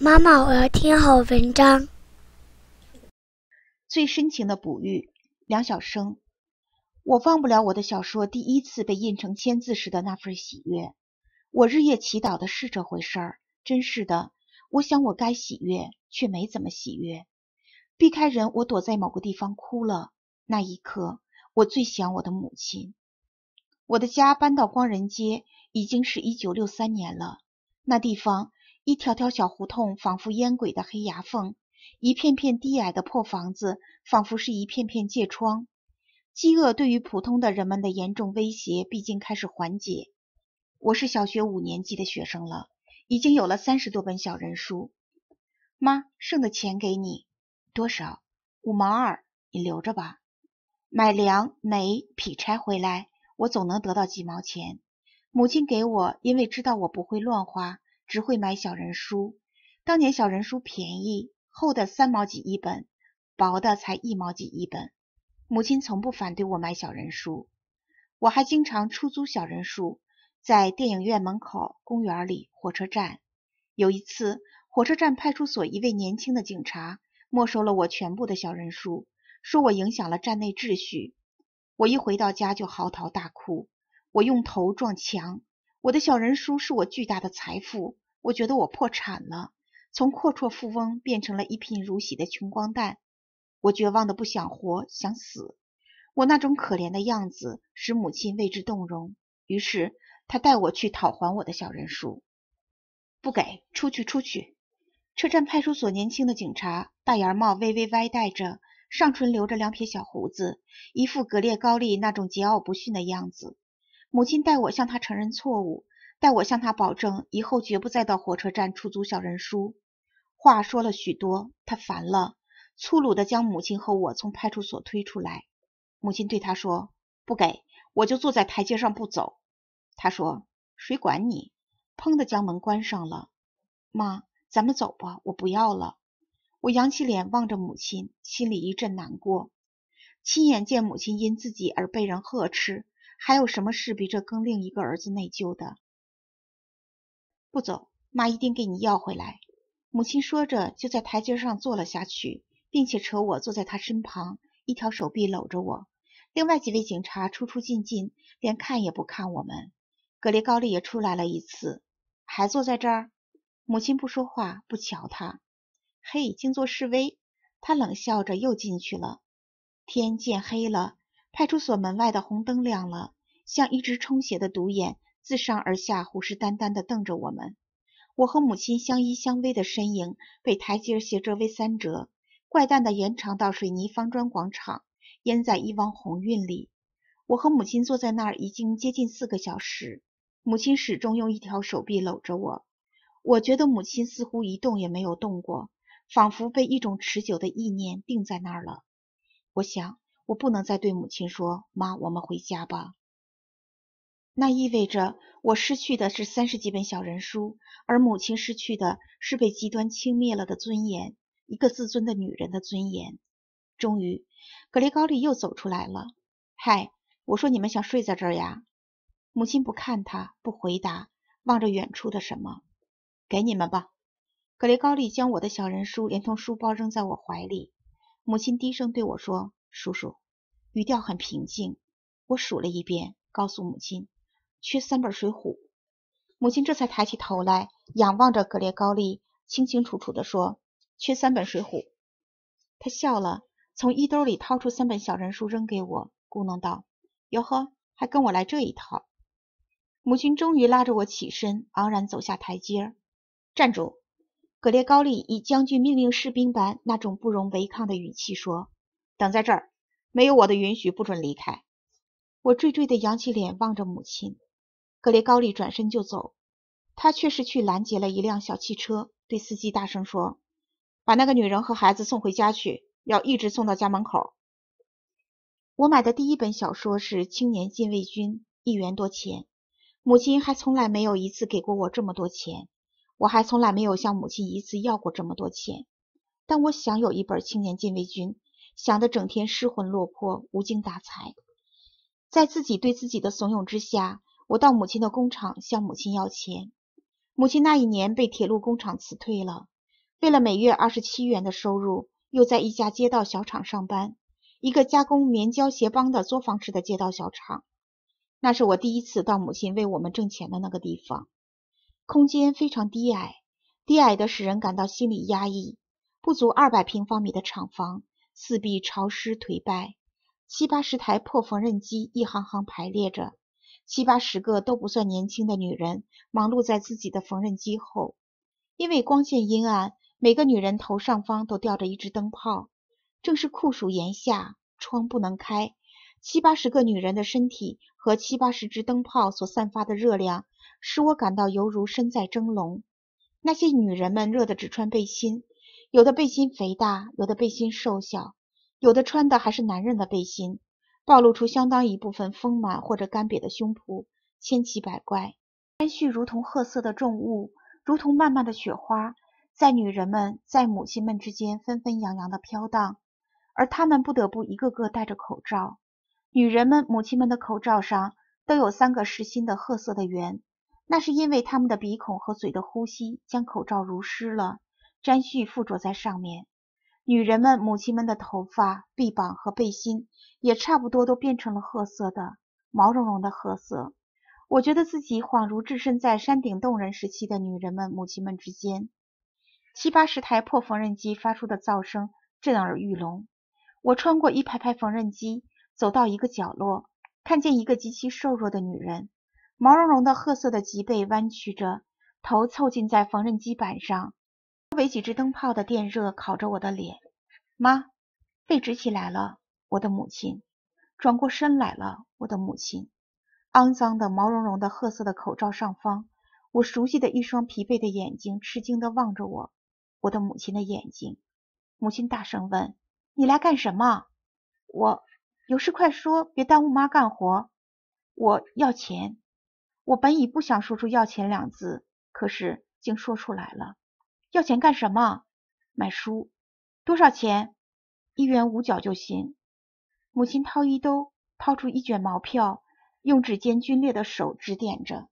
妈妈，我要听好文章。最深情的哺育，梁晓声。我忘不了我的小说第一次被印成签字时的那份喜悦。我日夜祈祷的是这回事儿，真是的。我想我该喜悦，却没怎么喜悦。避开人，我躲在某个地方哭了。那一刻，我最想我的母亲。我的家搬到光仁街，已经是一九六三年了。那地方。一条条小胡同仿佛烟鬼的黑牙缝，一片片低矮的破房子仿佛是一片片疥疮。饥饿对于普通的人们的严重威胁，毕竟开始缓解。我是小学五年级的学生了，已经有了三十多本小人书。妈，剩的钱给你，多少？五毛二，你留着吧。买粮、煤、劈柴回来，我总能得到几毛钱。母亲给我，因为知道我不会乱花。只会买小人书，当年小人书便宜，厚的三毛几一本，薄的才一毛几一本。母亲从不反对我买小人书，我还经常出租小人书，在电影院门口、公园里、火车站。有一次，火车站派出所一位年轻的警察没收了我全部的小人书，说我影响了站内秩序。我一回到家就嚎啕大哭，我用头撞墙。我的小人书是我巨大的财富，我觉得我破产了，从阔绰富翁变成了一贫如洗的穷光蛋。我绝望的不想活，想死。我那种可怜的样子使母亲为之动容，于是她带我去讨还我的小人书。不给，出去，出去！车站派出所年轻的警察，大檐帽微微歪戴着，上唇留着两撇小胡子，一副格列高利那种桀骜不驯的样子。母亲带我向他承认错误，带我向他保证以后绝不再到火车站出租小人书。话说了许多，他烦了，粗鲁地将母亲和我从派出所推出来。母亲对他说：“不给，我就坐在台阶上不走。”他说：“谁管你？”砰的将门关上了。妈，咱们走吧，我不要了。我扬起脸望着母亲，心里一阵难过。亲眼见母亲因自己而被人呵斥。还有什么事比这更令一个儿子内疚的？不走，妈一定给你要回来。母亲说着，就在台阶上坐了下去，并且扯我坐在她身旁，一条手臂搂着我。另外几位警察出出进进，连看也不看我们。格列高利也出来了一次，还坐在这儿。母亲不说话，不瞧他。嘿，静坐示威。他冷笑着又进去了。天渐黑了。派出所门外的红灯亮了，像一只充血的独眼，自上而下虎视眈眈地瞪着我们。我和母亲相依相偎的身影被台阶斜折为三折，怪诞地延长到水泥方砖广场，淹在一汪红晕里。我和母亲坐在那儿已经接近四个小时，母亲始终用一条手臂搂着我。我觉得母亲似乎一动也没有动过，仿佛被一种持久的意念定在那儿了。我想。我不能再对母亲说：“妈，我们回家吧。”那意味着我失去的是三十几本小人书，而母亲失去的是被极端轻蔑了的尊严，一个自尊的女人的尊严。终于，格雷高利又走出来了。“嗨，我说你们想睡在这儿呀？”母亲不看他，不回答，望着远处的什么。“给你们吧。”格雷高利将我的小人书连同书包扔在我怀里。母亲低声对我说。叔叔，语调很平静。我数了一遍，告诉母亲，缺三本《水浒》。母亲这才抬起头来，仰望着格列高利，清清楚楚地说：“缺三本《水浒》。”他笑了，从衣兜里掏出三本小人书扔给我，咕哝道：“哟呵，还跟我来这一套。”母亲终于拉着我起身，昂然走下台阶。站住！格列高利以将军命令士兵般那种不容违抗的语气说。等在这儿，没有我的允许，不准离开。我惴惴地扬起脸望着母亲。格雷高利转身就走，他却是去拦截了一辆小汽车，对司机大声说：“把那个女人和孩子送回家去，要一直送到家门口。”我买的第一本小说是《青年禁卫军》，一元多钱。母亲还从来没有一次给过我这么多钱，我还从来没有向母亲一次要过这么多钱。但我想有一本《青年禁卫军》。想得整天失魂落魄、无精打采，在自己对自己的怂恿之下，我到母亲的工厂向母亲要钱。母亲那一年被铁路工厂辞退了，为了每月二十七元的收入，又在一家街道小厂上班，一个加工棉胶鞋帮的作坊式的街道小厂。那是我第一次到母亲为我们挣钱的那个地方。空间非常低矮，低矮的使人感到心理压抑。不足二百平方米的厂房，四壁潮湿颓败，七八十台破缝纫机一行行排列着，七八十个都不算年轻的女人忙碌在自己的缝纫机后。因为光线阴暗。每个女人头上方都吊着一只灯泡，正是酷暑炎夏，窗不能开。七八十个女人的身体和七八十只灯泡所散发的热量，使我感到犹如身在蒸笼。那些女人们热得只穿背心，有的背心肥大，有的背心瘦小，有的穿的还是男人的背心，暴露出相当一部分丰满或者干瘪的胸脯，千奇百怪。烟絮如同褐色的重物，如同漫漫的雪花。在女人们在母亲们之间纷纷扬扬的飘荡，而她们不得不一个个戴着口罩。女人们母亲们的口罩上都有三个实心的褐色的圆，那是因为她们的鼻孔和嘴的呼吸将口罩濡湿了，沾絮附着在上面。女人们母亲们的头发、臂膀和背心也差不多都变成了褐色的，毛茸茸的褐色。我觉得自己恍如置身在山顶洞人时期的女人们母亲们之间。七八十台破缝纫机发出的噪声震耳欲聋。我穿过一排排缝纫机，走到一个角落，看见一个极其瘦弱的女人，毛茸茸的褐色的脊背弯曲着，头凑近在缝纫机板上，周围几只灯泡的电热烤着我的脸。妈，背直起来了，我的母亲；转过身来了，我的母亲。肮脏的毛茸茸的褐色的口罩上方，我熟悉的一双疲惫的眼睛吃惊地望着我。我的母亲的眼睛，母亲大声问：“你来干什么？”我有事快说，别耽误妈干活。我要钱。我本已不想说出要钱两字，可是竟说出来了。要钱干什么？买书。多少钱？一元五角就行。母亲掏衣兜，掏出一卷毛票，用指尖皲裂的手指点着。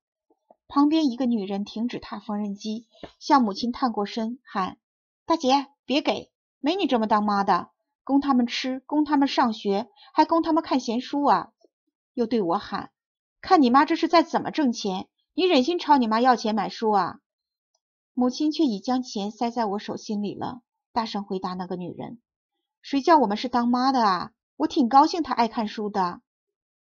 旁边一个女人停止踏缝纫机，向母亲探过身，喊：“大姐，别给，没你这么当妈的，供他们吃，供他们上学，还供他们看闲书啊！”又对我喊：“看你妈这是在怎么挣钱？你忍心朝你妈要钱买书啊？”母亲却已将钱塞在我手心里了，大声回答那个女人：“谁叫我们是当妈的啊？我挺高兴她爱看书的。”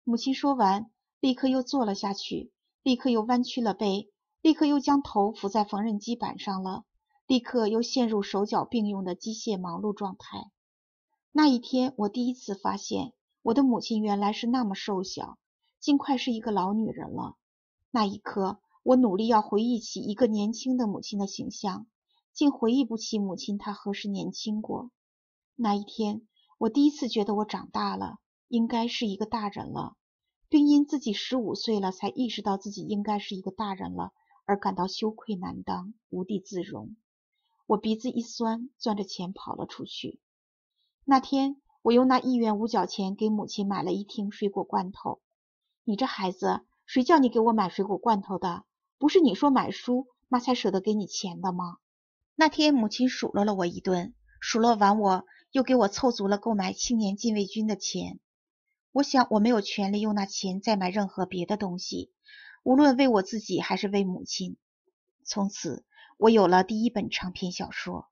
母亲说完，立刻又坐了下去。立刻又弯曲了背，立刻又将头伏在缝纫机板上了，立刻又陷入手脚并用的机械忙碌状态。那一天，我第一次发现我的母亲原来是那么瘦小，竟快是一个老女人了。那一刻，我努力要回忆起一个年轻的母亲的形象，竟回忆不起母亲她何时年轻过。那一天，我第一次觉得我长大了，应该是一个大人了。并因自己十五岁了才意识到自己应该是一个大人了，而感到羞愧难当，无地自容。我鼻子一酸，攥着钱跑了出去。那天，我用那一元五角钱给母亲买了一听水果罐头。你这孩子，谁叫你给我买水果罐头的？不是你说买书，妈才舍得给你钱的吗？那天，母亲数落了我一顿，数落完，我又给我凑足了购买青年禁卫军的钱。我想，我没有权利用那钱再买任何别的东西，无论为我自己还是为母亲。从此，我有了第一本长篇小说。